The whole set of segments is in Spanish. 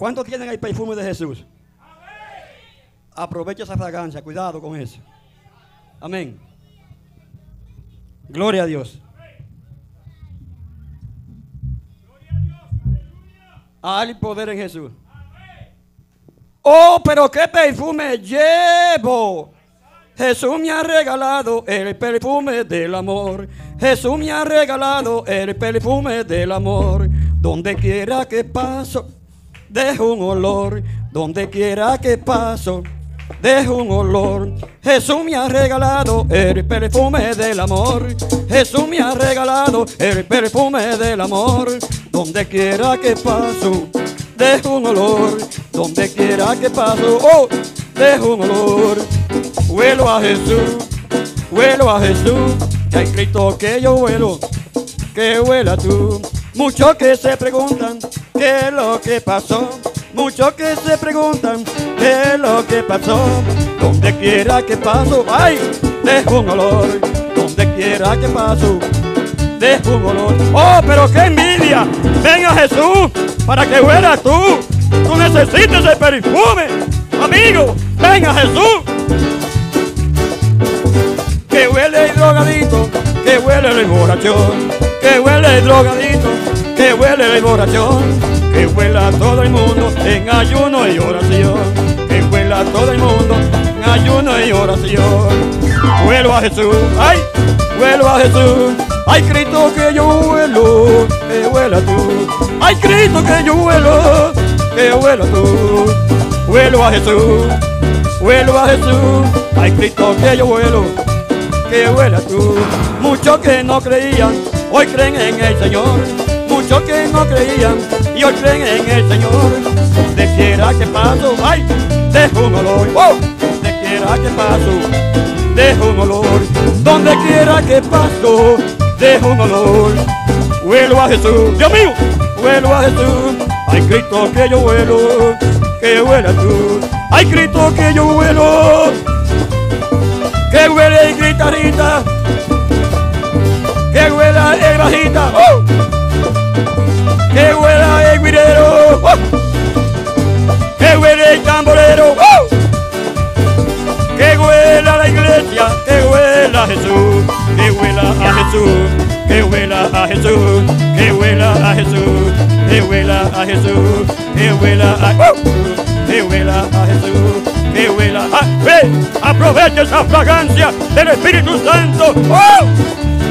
¿Cuántos tienen el perfume de Jesús? Aprovecha esa fragancia, cuidado con eso. Amén. Gloria a Dios. Hay poder en Jesús. Oh, pero qué perfume llevo. Jesús me ha regalado el perfume del amor. Jesús me ha regalado el perfume del amor. Donde quiera que paso, dejo un olor. Donde quiera que paso, dejo un olor. Jesús me ha regalado el perfume del amor. Jesús me ha regalado el perfume del amor. Donde quiera que paso, dejo un olor. Donde quiera que paso, oh, dejo un olor. Huelo a Jesús, huelo a Jesús. Que hay que yo huelo, que huela tú. Muchos que se preguntan qué es lo que pasó. Muchos que se preguntan qué es lo que pasó. Donde quiera que paso, ay, dejo un olor. Donde quiera que paso, dejo un olor. Oh, pero qué envidia. Venga Jesús para que huela tú. Tú necesitas el perfume. Amigo, venga Jesús. Que huele el drogadito, que huele el borrachón, que huele el drogadito, que huele el borrachón, que huela todo el mundo en ayuno y oración, que huela todo el mundo en ayuno y oración. Huelo a Jesús, ay, huelo a Jesús, ay Cristo que yo huelo, que huela tú, ay Cristo que yo huelo, que huela tú, huelo a Jesús, huelo a Jesús, ay Cristo que yo huelo que huela tú. Muchos que no creían, hoy creen en el Señor. Muchos que no creían y hoy creen en el Señor. Donde quiera que paso, ay, dejo un olor. ¡Wow! Donde quiera que paso, dejo un olor. Donde quiera que paso, dejo un olor. Huelo a Jesús, Dios mío, huelo a Jesús. Ay, Cristo que yo huelo, que huela tú. Ay, Cristo que yo huelo que huele el gritarita, que huela el bajita, ¡oh! Que huela el guirero, ¡oh! que huele el tamborero, ¡oh! que huela la iglesia, que huela Jesús, que huela a Jesús, que huela a Jesús, que huela a Jesús, que huela a Jesús, que huela a que huela a Jesús, que huela a ve, aprovecha esa fragancia del Espíritu Santo. ¡Oh!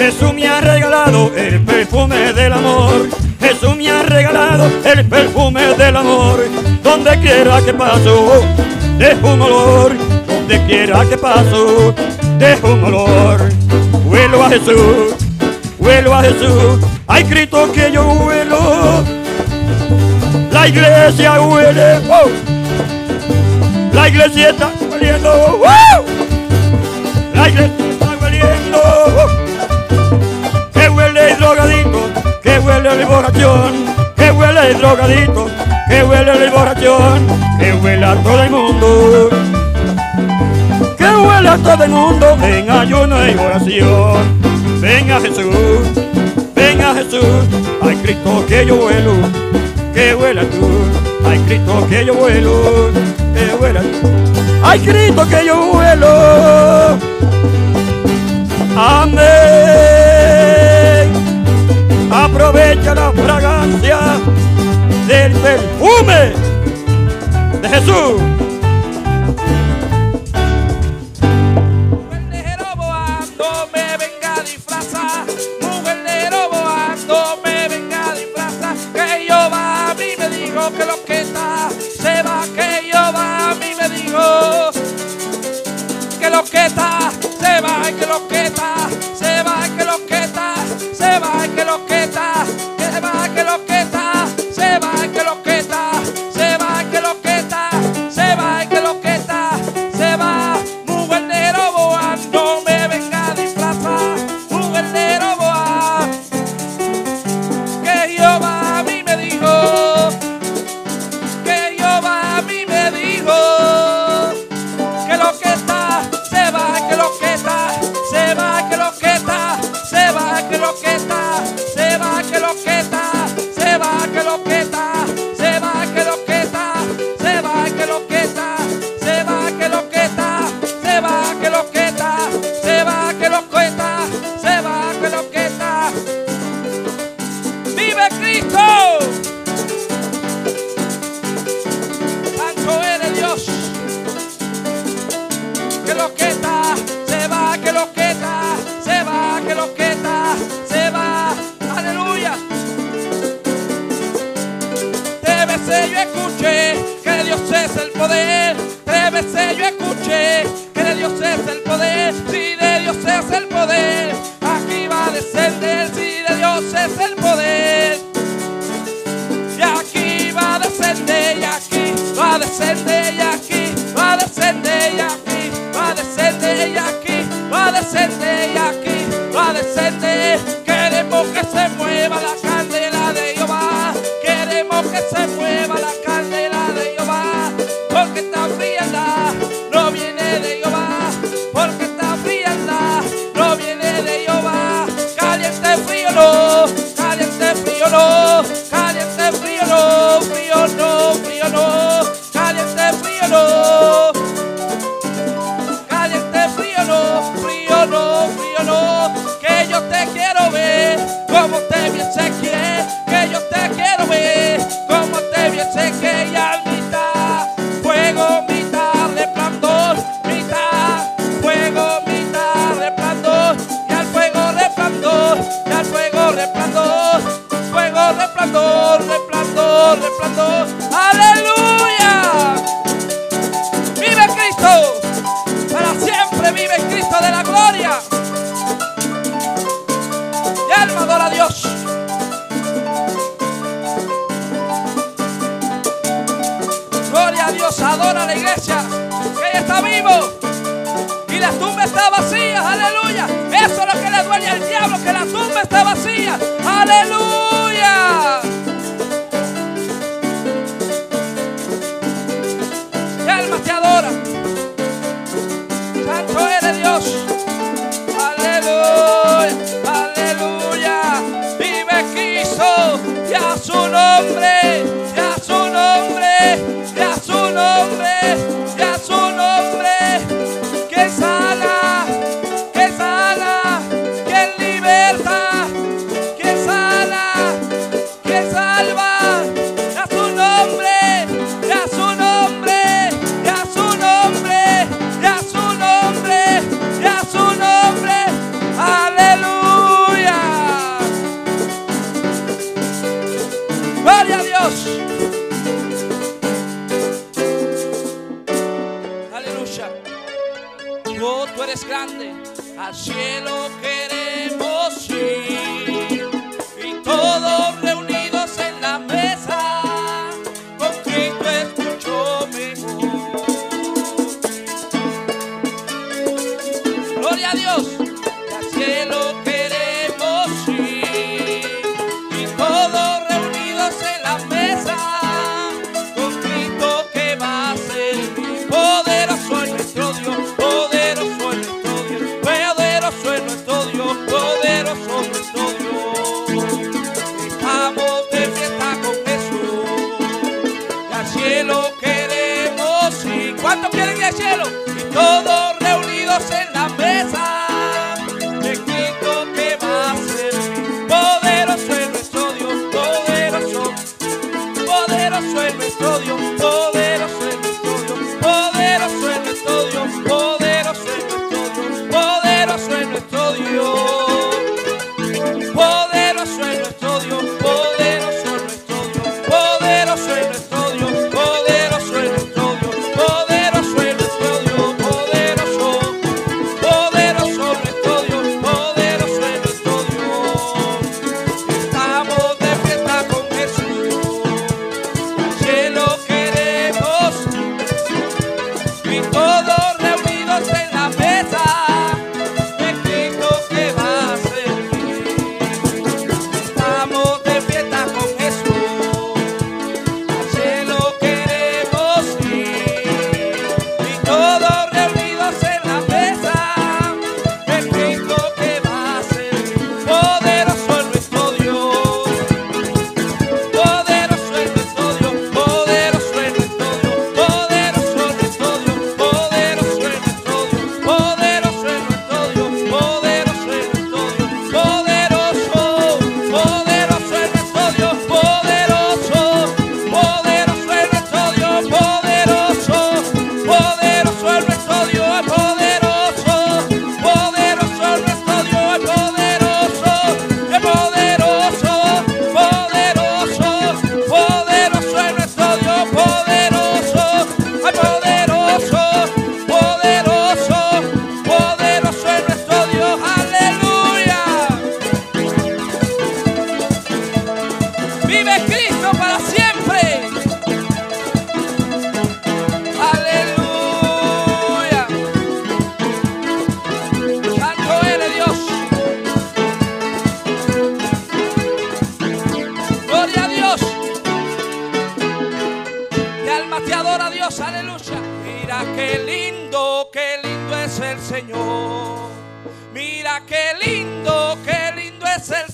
Jesús me ha regalado el perfume del amor. Jesús me ha regalado el perfume del amor. Donde quiera que paso, dejo un olor. Donde quiera que paso, dejo un olor. Huelo a Jesús, huelo a Jesús. Hay Cristo que yo huelo. La iglesia huele. ¡wow! La iglesia está hueliendo. La iglesia está hueliendo. Drogadito, que huele el borrachón, que huele el drogadito, que huele el borrachón, que huele a todo el mundo. Que huele a todo el mundo en ayuno y oración. Venga Jesús, venga Jesús, ay Cristo que yo vuelo, que huela tú, ay Cristo que yo vuelo, que huela tú, ay Cristo que yo vuelo. Amén. Aprovecha la fragancia del perfume de Jesús. loqueta, se va, que loqueta, se va, que loqueta, se va, aleluya. Tres veces yo escuché que Dios es el poder, tres veces yo escuché que Dios es el poder, si de Dios es el poder, aquí va a descender, si de Dios es el poder. Y aquí va a descender, y aquí va a descender, y aquí va a descender, y aquí. Va a descender aquí, va a descender aquí, va a descender. Aleluia! al cielo queremos ir.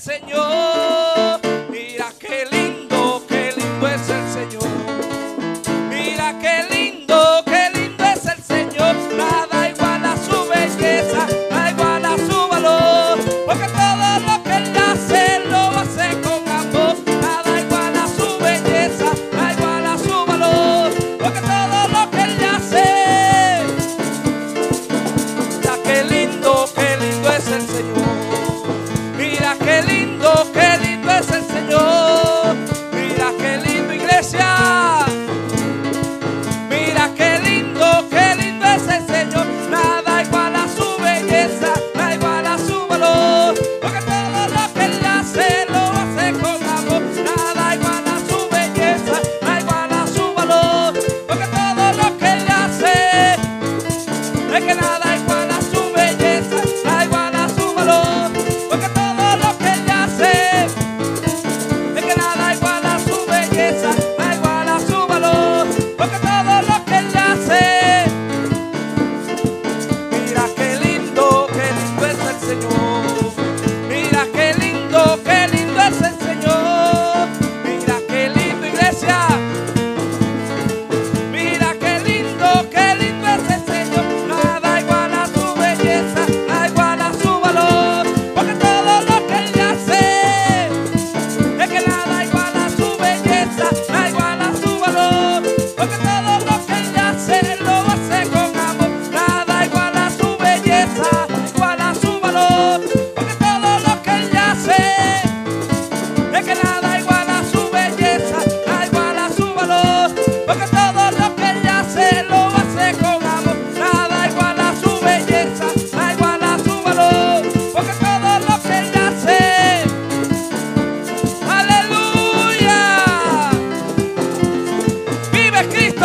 Señor.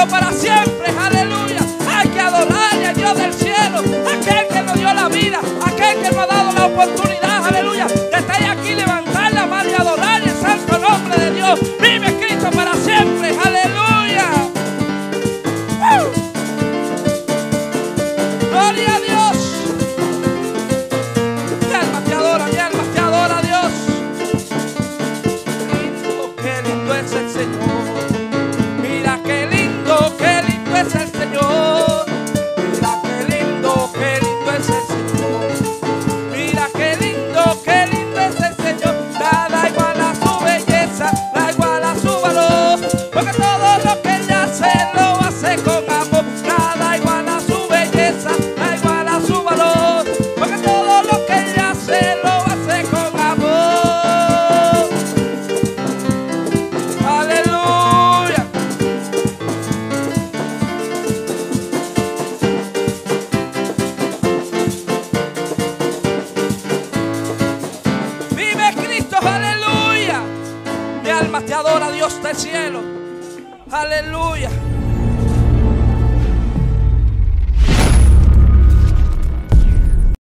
para siempre. Aleluya. Hay que adorarle a Dios del cielo. Aquel que nos dio la vida. Aquel que nos ha dado la oportunidad. Aleluya. De estar aquí, levantar la mano y adorarle el santo nombre de Dios. Vive Cristo para siempre. Aleluya. Gloria a Dios. Mi alma te adora, mi alma te adora, Dios. Qué lindo, qué lindo es el Señor.